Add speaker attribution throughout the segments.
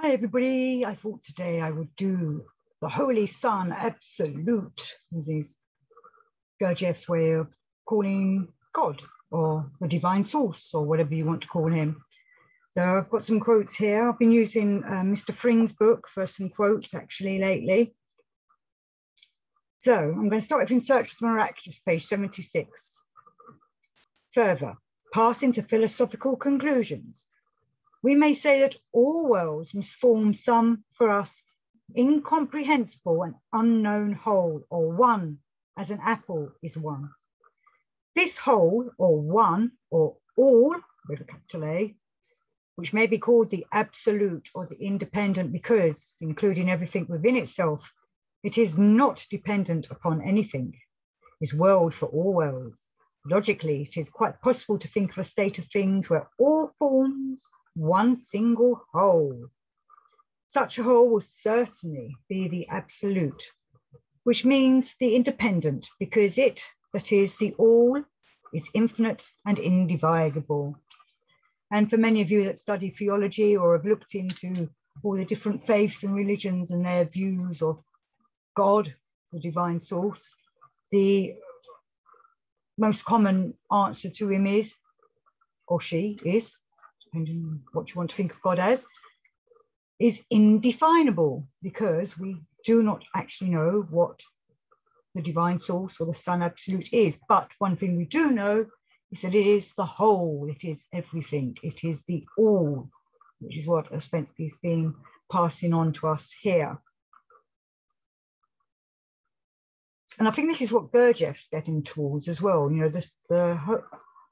Speaker 1: Hi, everybody. I thought today I would do the Holy Sun Absolute. This is Gurdjieff's way of calling God or the divine source or whatever you want to call him. So I've got some quotes here. I've been using uh, Mr. Fring's book for some quotes actually lately. So I'm going to start with In Search of the Miraculous, page 76. Further, passing to philosophical conclusions we may say that all worlds must form some, for us, incomprehensible and unknown whole, or one, as an apple is one. This whole, or one, or all, with a capital A, which may be called the absolute or the independent because, including everything within itself, it is not dependent upon anything, is world for all worlds. Logically, it is quite possible to think of a state of things where all forms, one single whole. Such a whole will certainly be the absolute, which means the independent, because it, that is the all, is infinite and indivisible. And for many of you that study theology or have looked into all the different faiths and religions and their views of God, the divine source, the most common answer to him is, or she is, depending on what you want to think of God as, is indefinable because we do not actually know what the divine source or the sun Absolute is. But one thing we do know is that it is the whole, it is everything, it is the all, which is what Ouspensky is being passing on to us here. And I think this is what Gurdjieff's getting towards as well. You know, this, the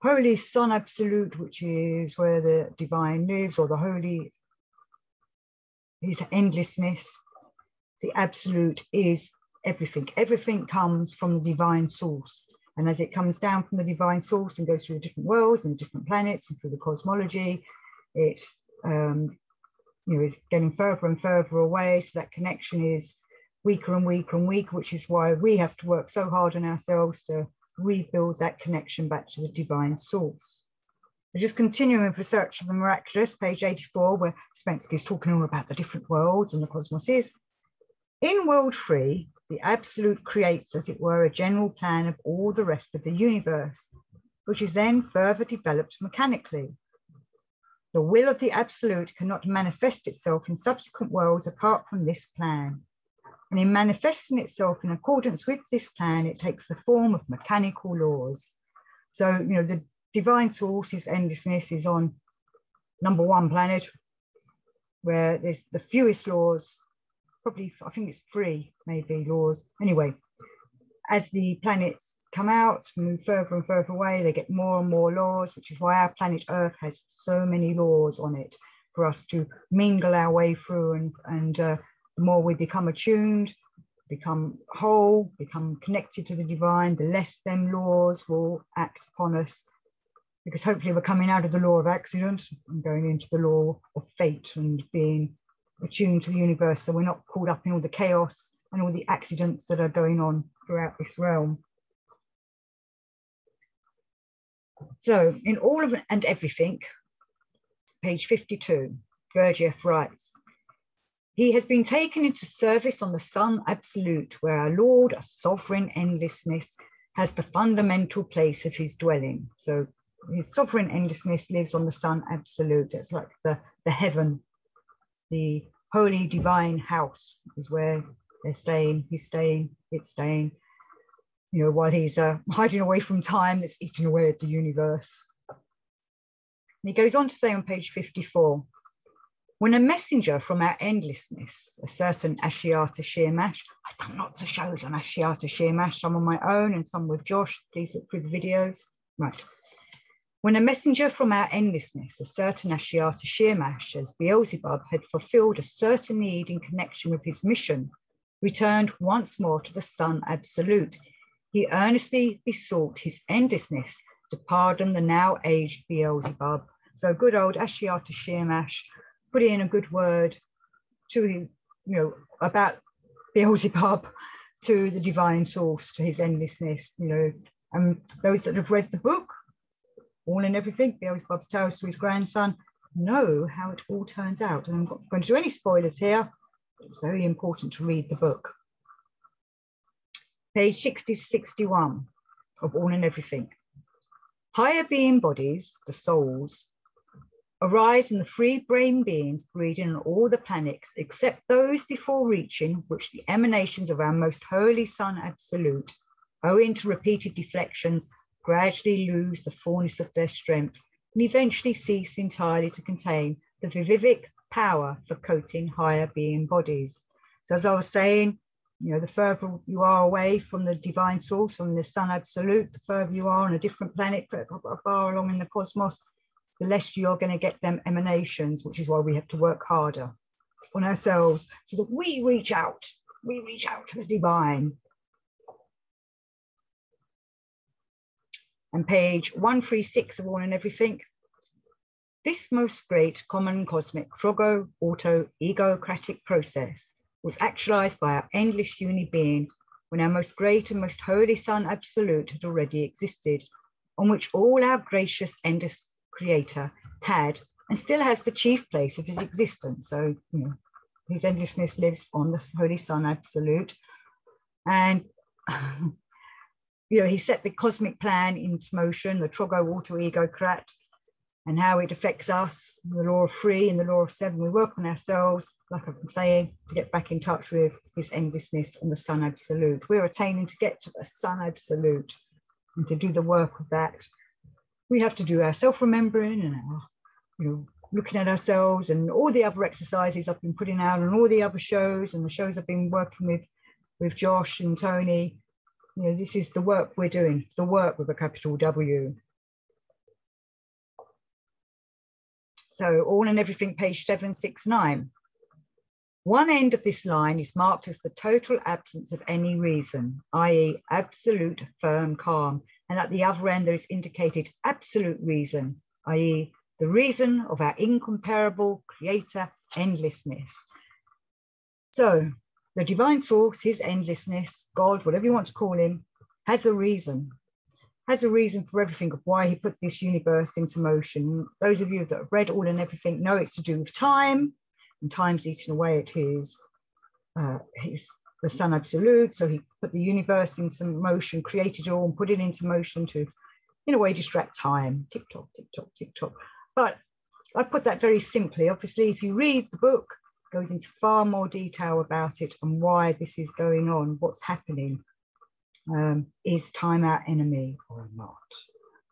Speaker 1: Holy Sun Absolute, which is where the divine lives, or the holy, is endlessness. The absolute is everything. Everything comes from the divine source. And as it comes down from the divine source and goes through the different worlds and different planets and through the cosmology, it um, you know, is getting further and further away. So that connection is weaker and weaker and weaker, which is why we have to work so hard on ourselves to rebuild that connection back to the divine source. So just continuing with research of the miraculous, page 84, where Ouspensky is talking all about the different worlds and the cosmos is. In world three, the absolute creates, as it were, a general plan of all the rest of the universe, which is then further developed mechanically. The will of the absolute cannot manifest itself in subsequent worlds apart from this plan. And in manifesting itself in accordance with this plan, it takes the form of mechanical laws. So, you know, the divine source's endlessness is on number one planet, where there's the fewest laws, probably, I think it's three, maybe laws. Anyway, as the planets come out, move further and further away, they get more and more laws, which is why our planet Earth has so many laws on it for us to mingle our way through and, and uh, the more we become attuned, become whole, become connected to the divine, the less them laws will act upon us. Because hopefully we're coming out of the law of accident and going into the law of fate and being attuned to the universe. So we're not caught up in all the chaos and all the accidents that are going on throughout this realm. So in all of and everything, page 52, Gurdjieff writes, he has been taken into service on the Sun Absolute, where our Lord, a sovereign endlessness, has the fundamental place of his dwelling. So his sovereign endlessness lives on the Sun Absolute. It's like the, the heaven, the holy divine house is where they're staying, he's staying, it's staying, you know, while he's uh, hiding away from time that's eating away at the universe. And he goes on to say on page 54, when a messenger from our endlessness, a certain Ashiata Shiemash, I've done lots of shows on Ashiata Shiemash, some on my own and some with Josh. Please look through the videos. Right. When a messenger from our endlessness, a certain Ashiata Shiemash, as Beelzebub had fulfilled a certain need in connection with his mission, returned once more to the Sun Absolute, he earnestly besought his endlessness to pardon the now aged Beelzebub. So good old Ashiata Shiemash put in a good word to you know about Beelzebub, to the divine source, to his endlessness, you know. And those that have read the book, all and everything, Beelzebub's tales to his grandson, know how it all turns out. And I'm not going to do any spoilers here. It's very important to read the book. Page 60 to 61 of All and Everything. Higher being bodies, the souls, arise in the free brain beings breeding on all the planets except those before reaching which the emanations of our most holy Sun Absolute, owing to repeated deflections, gradually lose the fullness of their strength and eventually cease entirely to contain the vivific power for coating higher being bodies. So as I was saying, you know, the further you are away from the divine source, from the sun absolute, the further you are on a different planet, far along in the cosmos, the less you're going to get them emanations, which is why we have to work harder on ourselves so that we reach out, we reach out to the divine. And page 136 of All and Everything. This most great common cosmic trogo auto egocratic process was actualized by our endless uni being when our most great and most holy Sun Absolute had already existed, on which all our gracious endless creator had and still has the chief place of his existence. So, you know, his endlessness lives on the Holy Sun Absolute. And, you know, he set the cosmic plan into motion, the Trogoautoegocrat, and how it affects us, the law of three and the law of seven. We work on ourselves, like I've been saying, to get back in touch with his endlessness and the Sun Absolute. We're attaining to get to the Sun Absolute and to do the work of that. We have to do our self-remembering and our, you know, looking at ourselves and all the other exercises I've been putting out and all the other shows and the shows I've been working with with Josh and Tony. You know, this is the work we're doing, the work with a capital W. So all and everything, page 769. One end of this line is marked as the total absence of any reason, i.e. absolute firm calm. And at the other end, there is indicated absolute reason, i.e. the reason of our incomparable creator endlessness. So the divine source, his endlessness, God, whatever you want to call him, has a reason has a reason for everything of why he puts this universe into motion. Those of you that have read all and everything know it's to do with time, and time's eating away at his, uh, his the sun Absolute. So he put the universe into motion, created it all, and put it into motion to, in a way, distract time. Tick tock, tick tock, tick tock. But I put that very simply. Obviously, if you read the book, goes into far more detail about it and why this is going on, what's happening um, is time our enemy or not?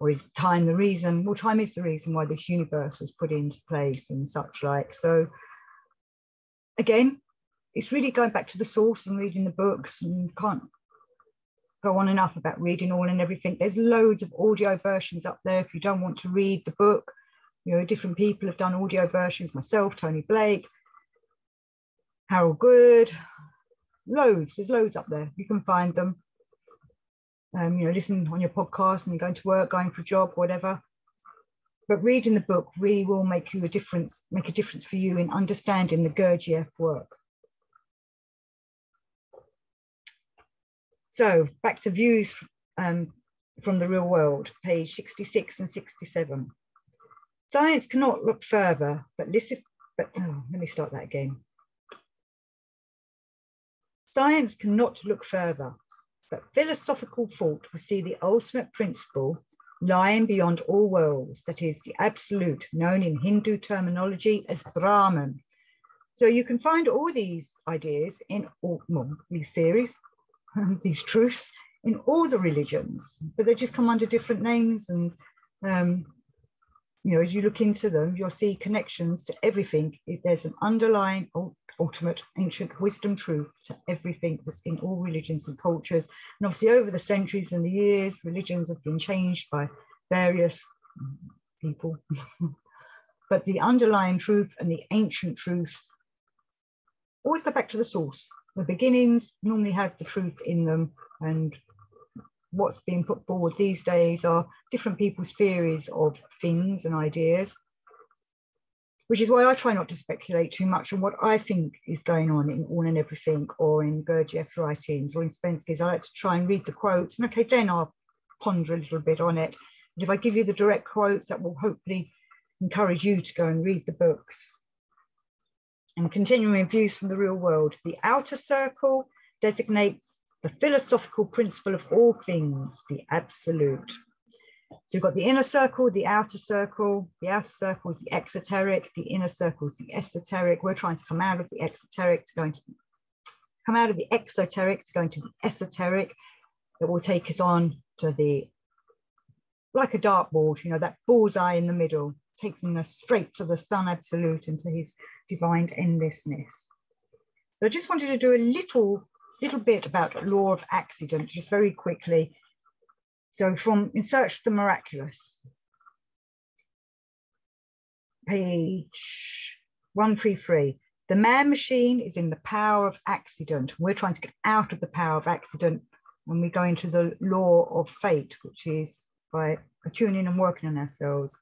Speaker 1: Or is time the reason? Well, time is the reason why this universe was put into place and such like. So, again, it's really going back to the source and reading the books and can't go on enough about reading all and everything. There's loads of audio versions up there if you don't want to read the book. You know, different people have done audio versions, myself, Tony Blake, Harold Good, loads, there's loads up there. You can find them um, you know, listen on your podcast and you're going to work, going for a job, whatever. But reading the book really will make you a difference, make a difference for you in understanding the Gurdjieff work. So back to views um, from the real world, page 66 and 67. Science cannot look further, but listen, but oh, let me start that again. Science cannot look further, but philosophical thought will see the ultimate principle lying beyond all worlds, that is the absolute, known in Hindu terminology as Brahman. So you can find all these ideas in all, well, these theories, these truths in all the religions, but they just come under different names. And, um, you know, as you look into them, you'll see connections to everything. There's an underlying ultimate ancient wisdom truth to everything that's in all religions and cultures. And obviously, over the centuries and the years, religions have been changed by various people. but the underlying truth and the ancient truths always go back to the source. The beginnings normally have the truth in them, and what's being put forward these days are different people's theories of things and ideas which is why I try not to speculate too much on what I think is going on in All and Everything or in Gurdjieff's writings or in Ouspensky's. I like to try and read the quotes and okay, then I'll ponder a little bit on it. And if I give you the direct quotes, that will hopefully encourage you to go and read the books. And continuing views from the real world, the outer circle designates the philosophical principle of all things, the absolute. So you've got the inner circle, the outer circle. The outer circle is the exoteric, the inner circle is the esoteric. We're trying to come out of the exoteric to go into come out of the exoteric to go into the esoteric that will take us on to the like a dartboard, you know, that bullseye in the middle, takes us straight to the sun absolute and to his divine endlessness. So I just wanted to do a little little bit about law of accident, just very quickly. So from In Search of the Miraculous, page 133. The man machine is in the power of accident. We're trying to get out of the power of accident when we go into the law of fate, which is by tuning and working on ourselves.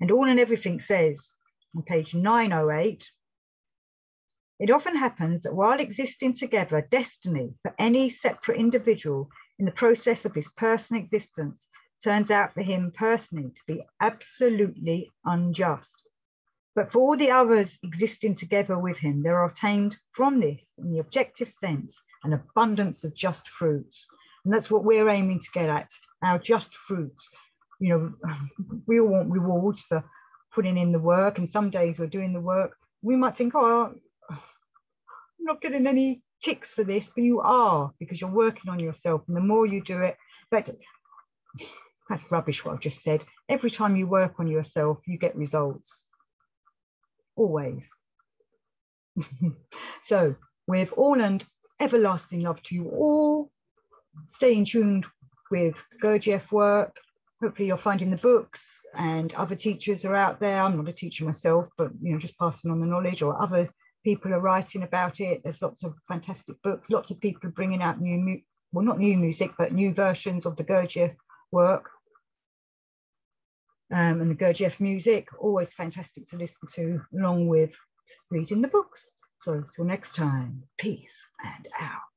Speaker 1: And all and everything says on page 908 it often happens that while existing together, destiny for any separate individual in the process of his personal existence turns out for him personally to be absolutely unjust. But for all the others existing together with him, there are obtained from this, in the objective sense, an abundance of just fruits. And that's what we're aiming to get at, our just fruits. You know, we all want rewards for putting in the work, and some days we're doing the work. We might think, oh, I'm not getting any ticks for this, but you are because you're working on yourself. And the more you do it, but that's rubbish what I've just said. Every time you work on yourself, you get results. Always. so, with all and everlasting love to you all, stay in tuned with Gurdjieff work. Hopefully you're finding the books and other teachers are out there. I'm not a teacher myself, but you know, just passing on the knowledge or other people are writing about it. There's lots of fantastic books, lots of people bringing out new, well, not new music, but new versions of the Gurdjieff work. Um, and the Gurdjieff music, always fantastic to listen to, along with reading the books. So, till next time, peace and out.